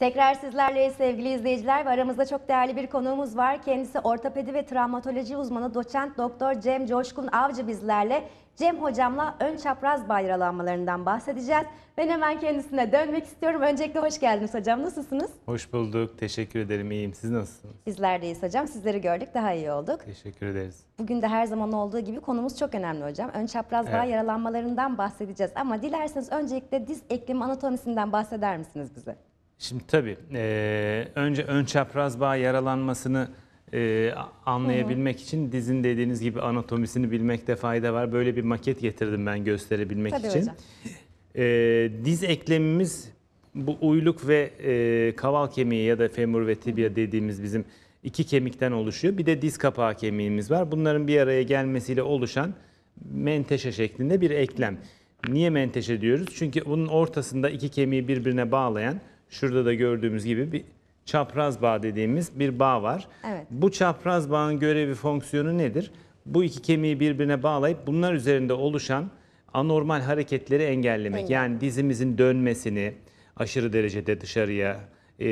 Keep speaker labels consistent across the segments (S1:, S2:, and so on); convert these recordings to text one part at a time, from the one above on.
S1: Tekrar sizlerleyiz sevgili izleyiciler ve aramızda çok değerli bir konuğumuz var. Kendisi ortopedi ve travmatoloji uzmanı doçent doktor Cem Coşkun Avcı bizlerle. Cem hocamla ön çapraz bağ yaralanmalarından bahsedeceğiz. Ben hemen kendisine dönmek istiyorum. Öncelikle hoş geldiniz hocam. Nasılsınız?
S2: Hoş bulduk. Teşekkür ederim. İyiyim. Siz nasılsınız?
S1: Bizler deyiz hocam. Sizleri gördük daha iyi olduk.
S2: Teşekkür ederiz.
S1: Bugün de her zaman olduğu gibi konumuz çok önemli hocam. Ön çapraz bağ
S2: Evet.
S1: yaralanmalarından bahsedeceğiz. Ama dilerseniz öncelikle diz eklemi anatomisinden bahseder misiniz bize?
S2: Şimdi tabii eee, önce ön çapraz bağ yaralanmasını eee, anlayabilmek için dizin dediğiniz gibi anatomisini bilmekte fayda var. Böyle bir maket getirdim ben gösterebilmek
S1: Tabii
S2: için.
S1: hocam.
S2: Eee, diz eklemimiz bu uyluk ve eee, kaval kemiği ya da femur ve tibia dediğimiz bizim iki kemikten oluşuyor. Bir de diz kapağı kemiğimiz var. Bunların bir araya gelmesiyle oluşan menteşe şeklinde bir eklem. Niye menteşe diyoruz? Çünkü bunun ortasında iki kemiği birbirine bağlayan, şurada da gördüğümüz gibi bir çapraz bağ dediğimiz bir bağ var.
S1: Evet.
S2: Bu çapraz bağın görevi, fonksiyonu nedir? Bu iki kemiği birbirine bağlayıp bunlar üzerinde oluşan anormal hareketleri engellemek.
S1: Engel.
S2: Yani dizimizin dönmesini aşırı derecede dışarıya e,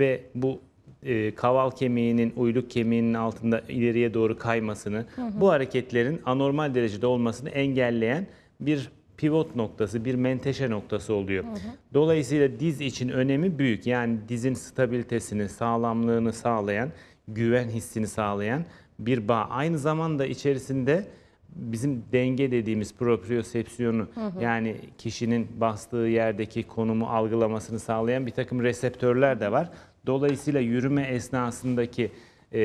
S2: ve bu e, kaval kemiğinin, uyluk kemiğinin altında ileriye doğru kaymasını, bu hareketlerin anormal derecede olmasını engelleyen bir pivot noktası, bir menteşe noktası oluyor. Dolayısıyla diz için önemi büyük. Yani dizin stabilitesini, sağlamlığını sağlayan, güven hissini sağlayan bir bağ. Aynı zamanda içerisinde bizim denge dediğimiz propriosepsiyonu yani kişinin bastığı yerdeki konumu algılamasını sağlayan bir takım reseptörler de var. Dolayısıyla yürüme esnasındaki e,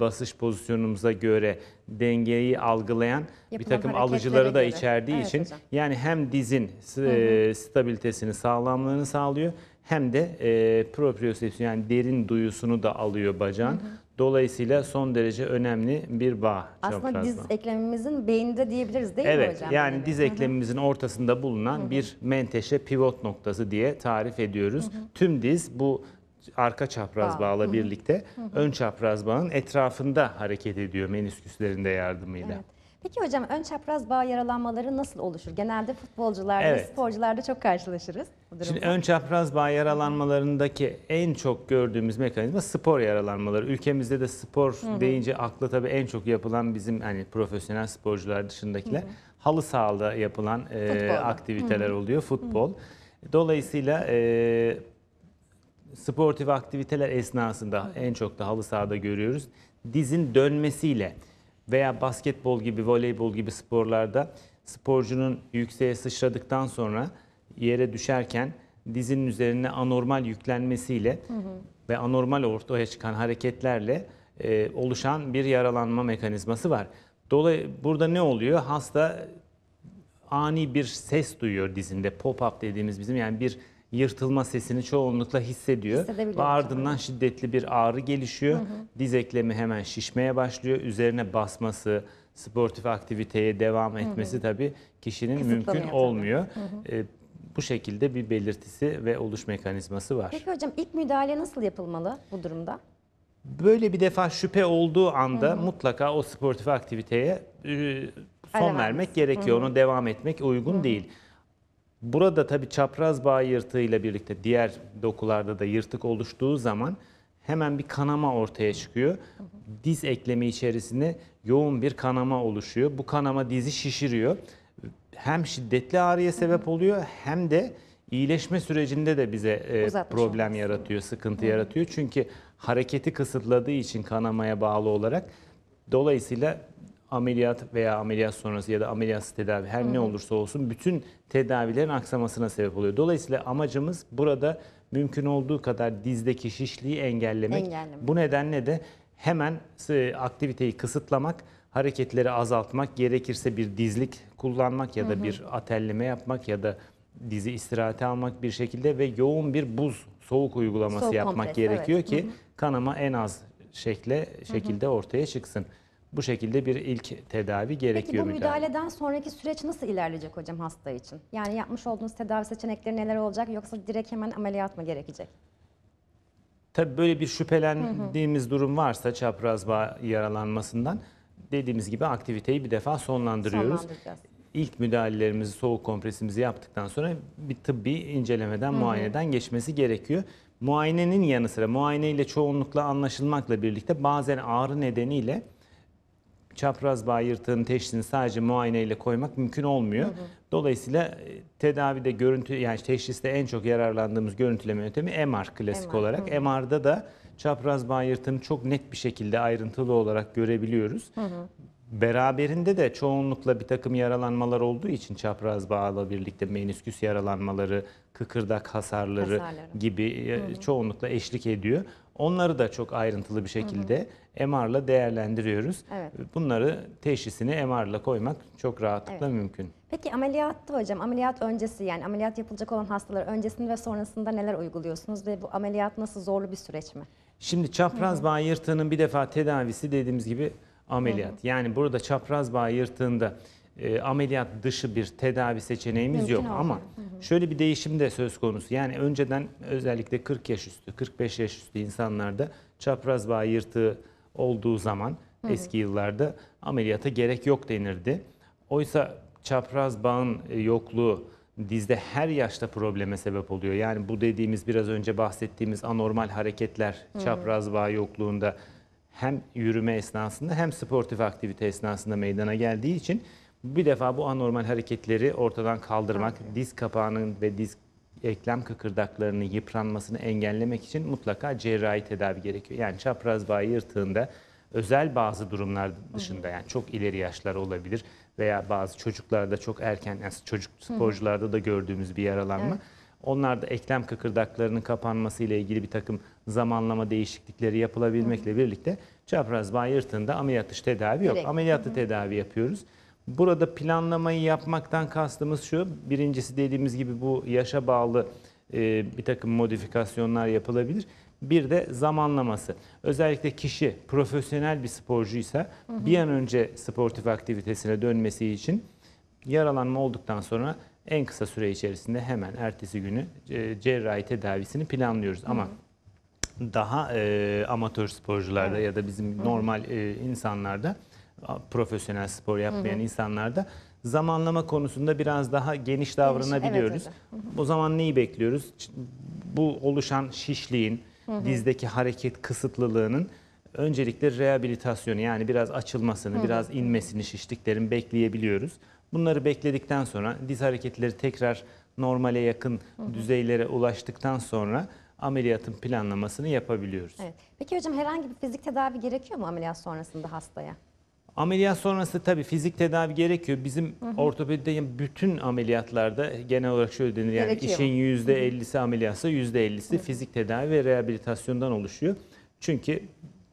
S2: basış pozisyonumuza göre dengeyi algılayan bir
S1: Yapılan
S2: takım
S1: hareketlere
S2: alıcıları da
S1: göre.
S2: içerdiği
S1: Evet
S2: için
S1: hocam.
S2: yani hem dizin e, stabilitesini, sağlamlığını sağlıyor hem de e, propriosepsiyon yani derin duyusunu da alıyor bacağın. Dolayısıyla son derece önemli bir bağ.
S1: Aslında
S2: çapraz
S1: diz eklemimizin beyninde diyebiliriz değil mi
S2: Evet
S1: hocam?
S2: yani
S1: Evet.
S2: diz eklemimizin ortasında bulunan bir menteşe pivot noktası diye tarif ediyoruz. Tüm diz bu arka çapraz
S1: Bağ.
S2: bağla birlikte ön çapraz bağın etrafında hareket ediyor menisküslerin de yardımıyla.
S1: Evet. Peki hocam ön çapraz bağ yaralanmaları nasıl oluşur? Genelde futbolcularda,
S2: Evet.
S1: sporcularda çok karşılaşırız bu.
S2: Şimdi ön çapraz bağ yaralanmalarındaki en çok gördüğümüz mekanizma spor yaralanmaları. Ülkemizde de spor deyince akla tabii en çok yapılan bizim hani profesyonel sporcular dışındakiler halı sahada yapılan e,
S1: Futbolda.
S2: aktiviteler oluyor. Futbol. Dolayısıyla e, sportif aktiviteler esnasında en çok da halı sahada görüyoruz. Dizin dönmesiyle veya basketbol gibi, voleybol gibi sporlarda sporcunun yükseğe sıçradıktan sonra yere düşerken dizinin üzerine anormal yüklenmesiyle ve anormal ortaya çıkan hareketlerle e, oluşan bir yaralanma mekanizması var. Dolayı burada ne oluyor? Hasta ani bir ses duyuyor dizinde. Pop-up dediğimiz bizim yani bir yırtılma sesini çoğunlukla hissediyor. Ve ardından şiddetli bir ağrı gelişiyor. Diz eklemi hemen şişmeye başlıyor. Üzerine basması, sportif aktiviteye devam etmesi tabii kişinin mümkün
S1: tabii.
S2: olmuyor. Ee, bu şekilde bir belirtisi ve oluş mekanizması var.
S1: Peki hocam ilk müdahale nasıl yapılmalı bu durumda?
S2: Böyle bir defa şüphe olduğu anda mutlaka o sportif aktiviteye e, son
S1: Ara
S2: vermek gerekiyor. Onu devam etmek uygun değil. Burada tabii çapraz bağ yırtığıyla birlikte diğer dokularda da yırtık oluştuğu zaman hemen bir kanama ortaya çıkıyor. Diz eklemi içerisinde yoğun bir kanama oluşuyor. Bu kanama dizi şişiriyor. Hem şiddetli ağrıya sebep oluyor hem de iyileşme sürecinde de bize e,
S1: Uzatmış
S2: problem yaratıyor, sıkıntı yaratıyor. Çünkü hareketi kısıtladığı için kanamaya bağlı olarak dolayısıyla ameliyat veya ameliyat sonrası ya da ameliyat tedavi her ne olursa olsun bütün tedavilerin aksamasına sebep oluyor. Dolayısıyla amacımız burada mümkün olduğu kadar dizdeki şişliği engellemek.
S1: Engellemek.
S2: Bu nedenle de hemen e, aktiviteyi kısıtlamak, hareketleri azaltmak, gerekirse bir dizlik kullanmak ya da bir atelleme yapmak ya da dizi istirahate almak bir şekilde ve yoğun bir buz soğuk uygulaması
S1: Soğuk
S2: yapmak
S1: kompres,
S2: gerekiyor
S1: evet.
S2: ki kanama en az şekle şekilde ortaya çıksın. Bu şekilde bir ilk tedavi
S1: Peki
S2: gerekiyor
S1: bu
S2: müdahale.
S1: müdahaleden sonraki süreç nasıl ilerleyecek hocam hasta için? Yani yapmış olduğunuz tedavi seçenekleri neler olacak yoksa direkt hemen ameliyat mı gerekecek?
S2: Tabii böyle bir şüphelendiğimiz durum varsa çapraz bağ yaralanmasından dediğimiz gibi aktiviteyi bir defa sonlandırıyoruz. İlk müdahalelerimizi, soğuk kompresimizi yaptıktan sonra bir tıbbi incelemeden, muayeneden geçmesi gerekiyor. Muayenenin yanı sıra muayene ile çoğunlukla anlaşılmakla birlikte bazen ağrı nedeniyle çapraz bağ yırtığının teşhisini sadece muayene ile koymak mümkün olmuyor. Dolayısıyla e, tedavide görüntü yani teşhiste en çok yararlandığımız görüntüleme yöntemi MR klasik
S1: MR,
S2: olarak. MR'da da çapraz bağ yırtığını çok net bir şekilde ayrıntılı olarak görebiliyoruz. Beraberinde de çoğunlukla bir takım yaralanmalar olduğu için çapraz bağla birlikte menisküs yaralanmaları, kıkırdak hasarları
S1: Hasarları.
S2: gibi e, çoğunlukla eşlik ediyor. Onları da çok ayrıntılı bir şekilde MR'la değerlendiriyoruz.
S1: Evet.
S2: Bunları teşhisini MR'la koymak çok rahatlıkla mümkün.
S1: Peki ameliyatta hocam ameliyat öncesi yani ameliyat yapılacak olan hastalar öncesinde ve sonrasında neler uyguluyorsunuz ve bu ameliyat nasıl zorlu bir süreç mi?
S2: Şimdi çapraz bağ yırtığının bir defa tedavisi dediğimiz gibi ameliyat. Yani burada çapraz bağ yırtığında e, ameliyat dışı bir tedavi seçeneğimiz
S1: Mümkün
S2: yok
S1: olmuyor.
S2: ama şöyle bir değişim de söz konusu. Yani önceden özellikle 40 yaş üstü, 45 yaş üstü insanlarda çapraz bağ yırtığı olduğu zaman eski yıllarda ameliyata gerek yok denirdi. Oysa çapraz bağın e, yokluğu dizde her yaşta probleme sebep oluyor. Yani bu dediğimiz biraz önce bahsettiğimiz anormal hareketler çapraz bağ yokluğunda hem yürüme esnasında hem sportif aktivite esnasında meydana geldiği için bir defa bu anormal hareketleri ortadan kaldırmak, diz kapağının ve diz eklem kıkırdaklarının yıpranmasını engellemek için mutlaka cerrahi tedavi gerekiyor. Yani çapraz bağ yırtığında özel bazı durumlar dışında yani çok ileri yaşlar olabilir veya bazı çocuklarda çok erken yani çocuk sporcularda da gördüğümüz bir yaralanma. Onlarda eklem kıkırdaklarının kapanması ile ilgili bir takım zamanlama değişiklikleri yapılabilmekle birlikte çapraz bağ yırtığında ameliyat dışı tedavi yok.
S1: Direkt.
S2: Ameliyatlı tedavi yapıyoruz. Burada planlamayı yapmaktan kastımız şu. Birincisi dediğimiz gibi bu yaşa bağlı e, bir takım modifikasyonlar yapılabilir. Bir de zamanlaması. Özellikle kişi profesyonel bir sporcuysa bir an önce sportif aktivitesine dönmesi için yaralanma olduktan sonra en kısa süre içerisinde hemen ertesi günü e, cerrahi tedavisini planlıyoruz. Ama daha e, amatör sporcularda ya da bizim normal e, insanlarda, profesyonel spor yapmayan insanlarda zamanlama konusunda biraz daha geniş davranabiliyoruz.
S1: evet
S2: O zaman neyi bekliyoruz? Bu oluşan şişliğin, dizdeki hareket kısıtlılığının öncelikle rehabilitasyonu yani biraz açılmasını, biraz inmesini şişliklerin bekleyebiliyoruz. Bunları bekledikten sonra diz hareketleri tekrar normale yakın düzeylere ulaştıktan sonra ameliyatın planlamasını yapabiliyoruz.
S1: Evet. Peki hocam herhangi bir fizik tedavi gerekiyor mu ameliyat sonrasında hastaya?
S2: Ameliyat sonrası tabii fizik tedavi gerekiyor. Bizim ortopedide yani bütün ameliyatlarda genel olarak şöyle denir yani
S1: Gerekiyor.
S2: işin %50'si ameliyatsa %50'si fizik tedavi ve rehabilitasyondan oluşuyor. Çünkü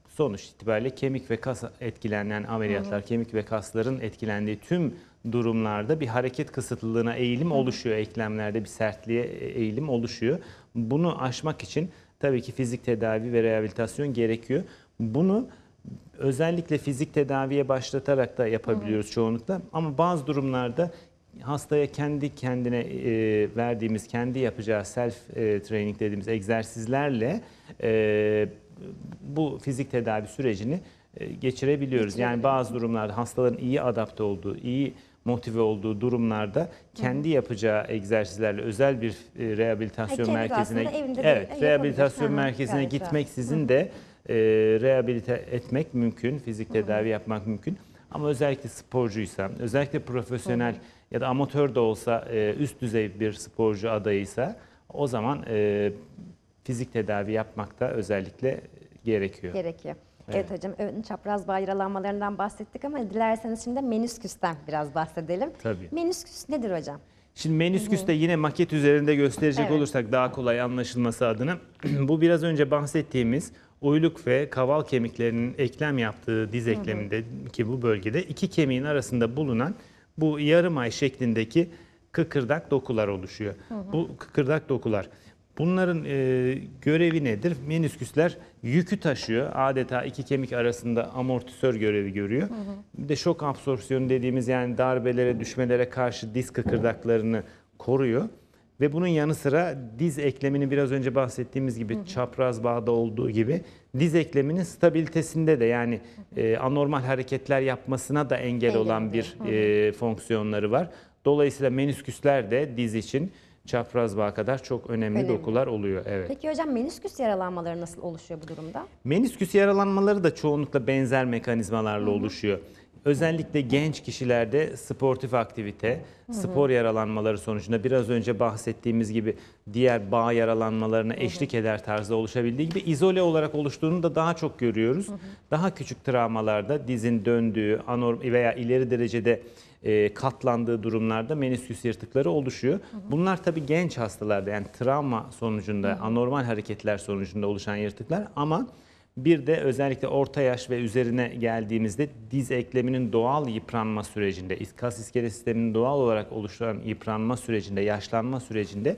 S2: sonuç itibariyle kemik ve kas etkilenen ameliyatlar, kemik ve kasların etkilendiği tüm durumlarda bir hareket kısıtlılığına eğilim oluşuyor. Eklemlerde bir sertliğe eğilim oluşuyor. Bunu aşmak için tabii ki fizik tedavi ve rehabilitasyon gerekiyor. Bunu özellikle fizik tedaviye başlatarak da yapabiliyoruz çoğunlukla. Ama bazı durumlarda hastaya kendi kendine e, verdiğimiz, kendi yapacağı self e, training dediğimiz egzersizlerle e, bu fizik tedavi sürecini e, geçirebiliyoruz. Yani bazı durumlarda hastaların iyi adapte olduğu, iyi motive olduğu durumlarda kendi yapacağı egzersizlerle özel bir e, rehabilitasyon
S1: Ha,
S2: merkezine evet rehabilitasyon
S1: Hı hı,
S2: merkezine gitmek sizin de e, rehabilite etmek mümkün, fizik tedavi yapmak mümkün. Ama özellikle sporcuysa, özellikle profesyonel ya da amatör de olsa e, üst düzey bir sporcu adayıysa o zaman e, fizik tedavi yapmak da özellikle gerekiyor.
S1: Gerekiyor. Evet. hocam ön çapraz bağ yaralanmalarından bahsettik ama dilerseniz şimdi menisküsten biraz bahsedelim.
S2: Tabii.
S1: Menisküs nedir hocam?
S2: Şimdi menisküs de yine maket üzerinde gösterecek
S1: Evet.
S2: olursak daha kolay anlaşılması adına bu biraz önce bahsettiğimiz uyluk ve kaval kemiklerinin eklem yaptığı diz ekleminde ki bu bölgede iki kemiğin arasında bulunan bu yarım ay şeklindeki kıkırdak dokular oluşuyor. Bu kıkırdak dokular Bunların e, görevi nedir? Menisküsler yükü taşıyor. Adeta iki kemik arasında amortisör görevi görüyor. Bir de şok absorpsiyonu dediğimiz yani darbelere, düşmelere karşı diz kıkırdaklarını koruyor. Ve bunun yanı sıra diz eklemini biraz önce bahsettiğimiz gibi çapraz bağda olduğu gibi diz ekleminin stabilitesinde de yani e, anormal hareketler yapmasına da engel
S1: Engel
S2: olan bir e, fonksiyonları var. Dolayısıyla menisküsler de diz için çapraz bağ kadar çok önemli,
S1: Önemli.
S2: dokular oluyor. Evet.
S1: Peki hocam menisküs yaralanmaları nasıl oluşuyor bu durumda?
S2: Menisküs yaralanmaları da çoğunlukla benzer mekanizmalarla oluşuyor. Özellikle genç kişilerde sportif aktivite, spor yaralanmaları sonucunda biraz önce bahsettiğimiz gibi diğer bağ yaralanmalarına eşlik eder tarzda oluşabildiği gibi izole olarak oluştuğunu da daha çok görüyoruz. Daha küçük travmalarda dizin döndüğü anorm veya ileri derecede e, katlandığı durumlarda menisküs yırtıkları oluşuyor. Bunlar tabii genç hastalarda yani travma sonucunda anormal hareketler sonucunda oluşan yırtıklar ama bir de özellikle orta yaş ve üzerine geldiğimizde diz ekleminin doğal yıpranma sürecinde, kas iskele sisteminin doğal olarak oluşan yıpranma sürecinde, yaşlanma sürecinde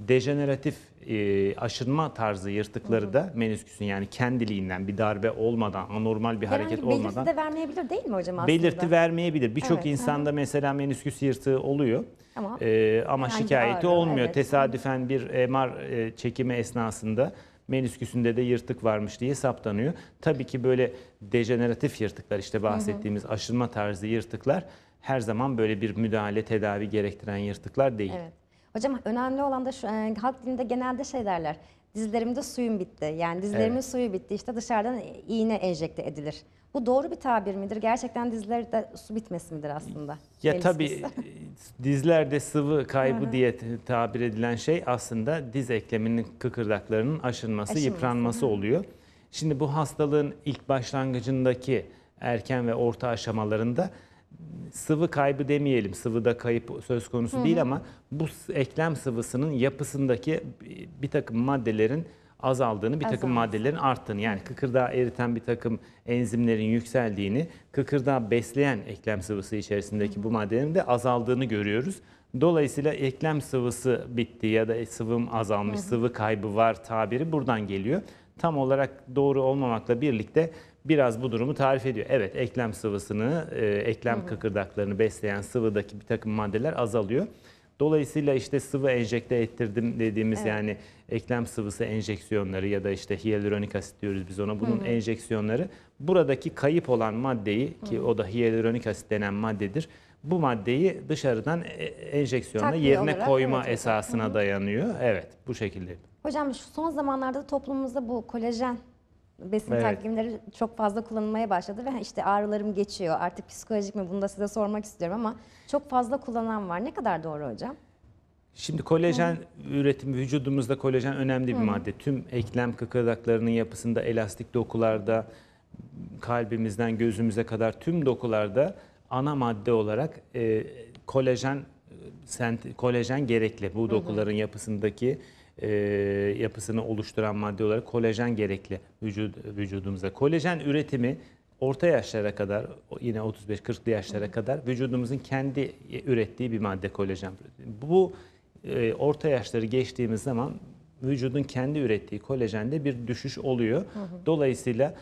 S2: dejeneratif e, aşınma tarzı yırtıkları da menisküsün yani kendiliğinden bir darbe olmadan, anormal bir hareket
S1: bir
S2: olmadan
S1: belirti de vermeyebilir değil mi hocam aslında?
S2: belirti vermeyebilir. Birçok
S1: Evet,
S2: insanda mesela menisküs yırtığı oluyor.
S1: Ama
S2: Ee, ama şikayeti
S1: ağrı,
S2: olmuyor.
S1: evet.
S2: Tesadüfen bir MR e, çekimi esnasında menisküsünde de yırtık varmış diye saptanıyor. Tabii ki böyle dejeneratif yırtıklar işte bahsettiğimiz aşınma tarzı yırtıklar her zaman böyle bir müdahale, tedavi gerektiren yırtıklar değil.
S1: Evet. Hocam önemli olan da şu e, halk dilinde genelde şey derler. Dizlerimde suyum bitti. Yani dizlerimin
S2: Evet.
S1: suyu bitti. İşte dışarıdan iğne enjekte edilir. Bu doğru bir tabir midir? Gerçekten dizlerde su bitmesi midir aslında?
S2: Ya
S1: Menisküs.
S2: tabii e, dizlerde sıvı kaybı diye t- tabir edilen şey aslında diz ekleminin kıkırdaklarının aşınması,
S1: Aşınması,
S2: yıpranması oluyor. Şimdi bu hastalığın ilk başlangıcındaki erken ve orta aşamalarında sıvı kaybı demeyelim. Sıvıda kayıp söz konusu değil ama bu eklem sıvısının yapısındaki bir- takım maddelerin azaldığını, bir takım
S1: Azalması.
S2: maddelerin arttığını yani kıkırdağı eriten bir takım enzimlerin yükseldiğini, kıkırdağı besleyen eklem sıvısı içerisindeki bu maddelerin de azaldığını görüyoruz. Dolayısıyla eklem sıvısı bitti ya da sıvım azalmış, sıvı kaybı var tabiri buradan geliyor. Tam olarak doğru olmamakla birlikte biraz bu durumu tarif ediyor. Evet eklem sıvısını, e, eklem kıkırdaklarını besleyen sıvıdaki bir takım maddeler azalıyor. Dolayısıyla işte sıvı enjekte ettirdim dediğimiz
S1: Evet.
S2: yani eklem sıvısı enjeksiyonları ya da işte hyaluronik asit diyoruz biz ona. Bunun enjeksiyonları buradaki kayıp olan maddeyi ki o da hyaluronik asit denen maddedir. Bu maddeyi dışarıdan e- enjeksiyonla
S1: Takviye
S2: yerine
S1: olarak,
S2: koyma
S1: evet
S2: esasına dayanıyor. Evet bu şekilde.
S1: Hocam şu son zamanlarda da toplumumuzda bu kolajen besin
S2: Evet.
S1: takvimleri çok fazla kullanılmaya başladı ve işte ağrılarım geçiyor. Artık psikolojik mi bunu da size sormak istiyorum ama çok fazla kullanan var. Ne kadar doğru hocam?
S2: Şimdi kolajen üretimi vücudumuzda kolajen önemli bir madde. Tüm eklem kıkırdaklarının yapısında elastik dokularda kalbimizden gözümüze kadar tüm dokularda ana madde olarak e, kolajen sent kolajen gerekli. Bu dokuların yapısındaki e, yapısını oluşturan madde olarak kolajen gerekli vücud, vücudumuza. Kolajen üretimi orta yaşlara kadar yine 35-40'lı yaşlara kadar vücudumuzun kendi ürettiği bir madde kolajen. Bu e, orta yaşları geçtiğimiz zaman vücudun kendi ürettiği kolajende bir düşüş oluyor. Dolayısıyla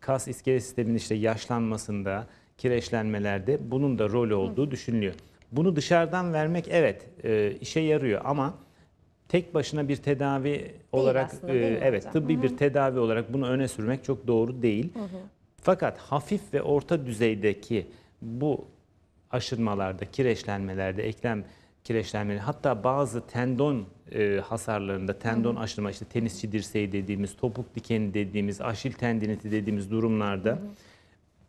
S2: kas iskele sisteminin işte yaşlanmasında, kireçlenmelerde bunun da rolü olduğu düşünülüyor. Bunu dışarıdan vermek evet e, işe yarıyor ama tek başına bir tedavi olarak
S1: aslında,
S2: e,
S1: değil
S2: evet
S1: hocam?
S2: tıbbi bir tedavi olarak bunu öne sürmek çok doğru değil. Fakat hafif ve orta düzeydeki bu aşınmalarda, kireçlenmelerde, eklem kireçlenmeleri hatta bazı tendon e, hasarlarında, tendon aşınma işte tenisçi dirseği dediğimiz, topuk dikeni dediğimiz, aşil tendiniti dediğimiz durumlarda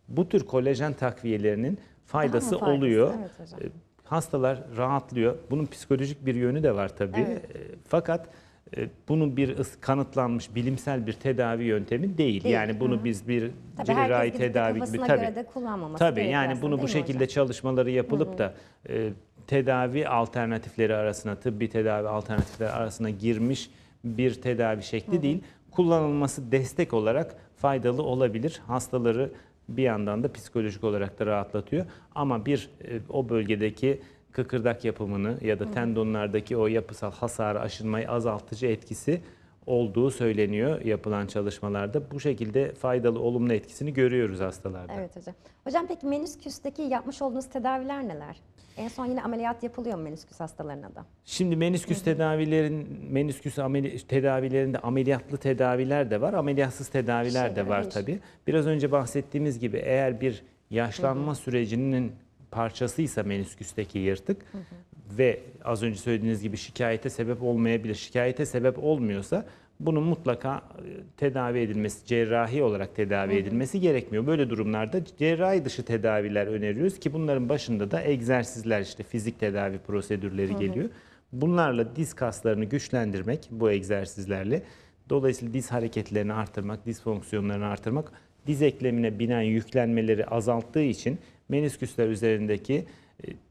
S2: bu tür kolajen takviyelerinin faydası
S1: faydası?
S2: oluyor.
S1: Evet hocam.
S2: Hastalar rahatlıyor. Bunun psikolojik bir yönü de var tabii.
S1: Evet.
S2: E, Fakat e, bunun bir kanıtlanmış bilimsel bir tedavi yöntemi değil.
S1: Değil,
S2: Yani bunu biz bir
S1: Tabii
S2: cerrahi tedavi gibi tabii.
S1: göre de kullanmaması
S2: Tabii yani
S1: aslında,
S2: bunu bu şekilde
S1: hocam?
S2: çalışmaları yapılıp da e, tedavi alternatifleri arasına, tıbbi tedavi alternatifleri arasına girmiş bir tedavi şekli değil. Kullanılması destek olarak faydalı olabilir. Hastaları bir yandan da psikolojik olarak da rahatlatıyor. Ama bir e, o bölgedeki kıkırdak yapımını ya da tendonlardaki o yapısal hasarı aşınmayı azaltıcı etkisi olduğu söyleniyor yapılan çalışmalarda. Bu şekilde faydalı, olumlu etkisini görüyoruz hastalarda.
S1: Evet hocam. Hocam peki menisküsteki yapmış olduğunuz tedaviler neler? En son yine ameliyat yapılıyor mu menisküs hastalarına da?
S2: Şimdi menisküs tedavilerin menisküs ameli, tedavilerinde ameliyatlı tedaviler de var, ameliyatsız tedaviler de var
S1: değişik.
S2: tabii. Biraz önce bahsettiğimiz gibi eğer bir yaşlanma sürecinin parçasıysa menisküsteki yırtık ve az önce söylediğiniz gibi şikayete sebep olmayabilir. Şikayete sebep olmuyorsa bunun mutlaka e, tedavi edilmesi, cerrahi olarak tedavi edilmesi gerekmiyor. Böyle durumlarda cerrahi dışı tedaviler öneriyoruz ki bunların başında da egzersizler işte fizik tedavi prosedürleri geliyor. Bunlarla diz kaslarını güçlendirmek bu egzersizlerle dolayısıyla diz hareketlerini artırmak, diz fonksiyonlarını artırmak diz eklemine binen yüklenmeleri azalttığı için menisküsler üzerindeki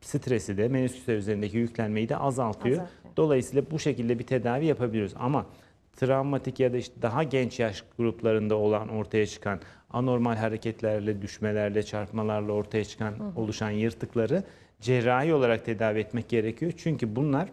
S2: stresi de menisküsler üzerindeki yüklenmeyi de azaltıyor.
S1: Azaltıyor.
S2: Dolayısıyla bu şekilde bir tedavi yapabiliyoruz. Ama travmatik ya da işte daha genç yaş gruplarında olan ortaya çıkan anormal hareketlerle, düşmelerle, çarpmalarla ortaya çıkan oluşan yırtıkları cerrahi olarak tedavi etmek gerekiyor. Çünkü bunlar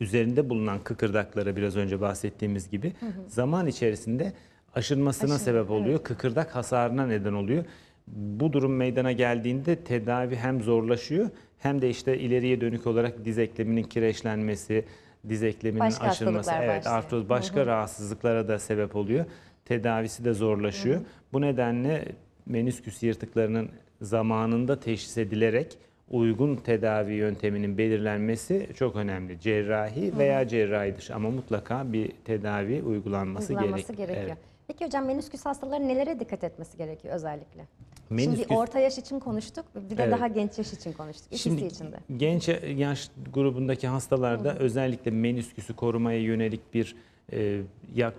S2: üzerinde bulunan kıkırdaklara biraz önce bahsettiğimiz gibi zaman içerisinde aşınmasına
S1: Aşın-
S2: sebep oluyor. Kıkırdak hasarına neden oluyor. Bu durum meydana geldiğinde tedavi hem zorlaşıyor hem de işte ileriye dönük olarak diz ekleminin kireçlenmesi, diz ekleminin
S1: Başka
S2: aşınması, evet
S1: başlıyor.
S2: artroz başka rahatsızlıklara da sebep oluyor. Tedavisi de zorlaşıyor. Bu nedenle menisküs yırtıklarının zamanında teşhis edilerek uygun tedavi yönteminin belirlenmesi çok önemli. Cerrahi veya cerrahi dışı ama mutlaka bir tedavi uygulanması,
S1: Uygulanması
S2: gerek-
S1: gerekiyor.
S2: Evet.
S1: Peki hocam menisküs hastaları nelere dikkat etmesi gerekiyor özellikle? Şimdi
S2: Menisküs-
S1: orta yaş için konuştuk, bir de
S2: Evet.
S1: daha genç yaş için konuştuk. İkisi
S2: Şimdi
S1: için de.
S2: genç yaş grubundaki hastalarda özellikle menisküsü korumaya yönelik bir e, ya,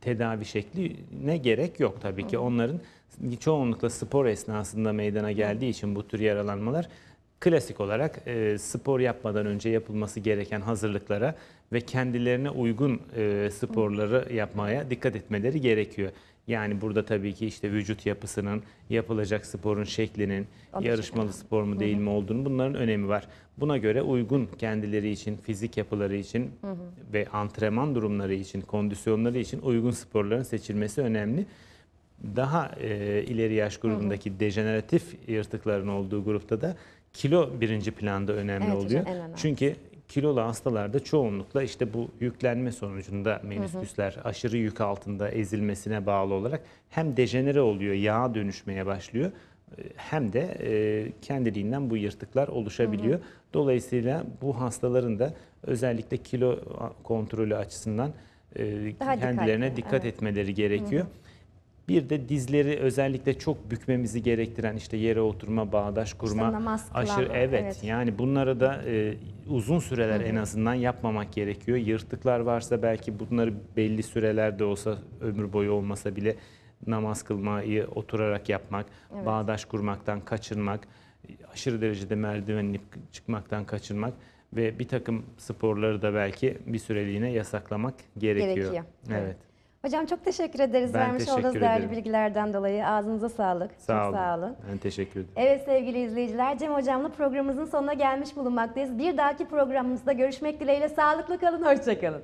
S2: tedavi şekline gerek yok tabii ki. Onların çoğunlukla spor esnasında meydana geldiği için bu tür yaralanmalar klasik olarak e, spor yapmadan önce yapılması gereken hazırlıklara ve kendilerine uygun e, sporları yapmaya dikkat etmeleri gerekiyor. Yani burada tabii ki işte vücut yapısının, yapılacak sporun şeklinin,
S1: çok
S2: yarışmalı spor mu değil mi olduğunu bunların önemi var. Buna göre uygun kendileri için, fizik yapıları için ve antrenman durumları için, kondisyonları için uygun sporların seçilmesi önemli. Daha e, ileri yaş grubundaki dejeneratif yırtıkların olduğu grupta da kilo birinci planda önemli
S1: Evet hocam,
S2: oluyor.
S1: önemlisi.
S2: Çünkü kilolu hastalarda çoğunlukla işte bu yüklenme sonucunda menisküsler aşırı yük altında ezilmesine bağlı olarak hem dejenere oluyor, yağa dönüşmeye başlıyor e, hem de e, kendiliğinden bu yırtıklar oluşabiliyor. Dolayısıyla bu hastaların da özellikle kilo kontrolü açısından e,
S1: Daha
S2: kendilerine
S1: dikkatli,
S2: dikkat
S1: evet.
S2: etmeleri gerekiyor. Bir de dizleri özellikle çok bükmemizi gerektiren işte yere oturma, bağdaş kurma,
S1: namaz kılan,
S2: aşırı evet,
S1: evet.
S2: yani bunları da e, uzun süreler en azından yapmamak gerekiyor. Yırtıklar varsa belki bunları belli sürelerde olsa ömür boyu olmasa bile namaz kılmayı oturarak yapmak, bağdaş kurmaktan kaçınmak, aşırı derecede merdivenli çıkmaktan kaçınmak ve bir takım sporları da belki bir süreliğine yasaklamak gerekiyor.
S1: Gerekiyor, evet.
S2: Evet.
S1: Hocam çok teşekkür ederiz
S2: Ben
S1: vermiş
S2: teşekkür
S1: olduğunuz değerli bilgilerden dolayı. Ağzınıza sağlık.
S2: Sağ
S1: çok
S2: olun.
S1: sağ olun.
S2: Ben teşekkür ederim.
S1: Evet sevgili izleyiciler, Cem Hocam'la programımızın sonuna gelmiş bulunmaktayız. Bir dahaki programımızda görüşmek dileğiyle sağlıklı kalın, hoşçakalın.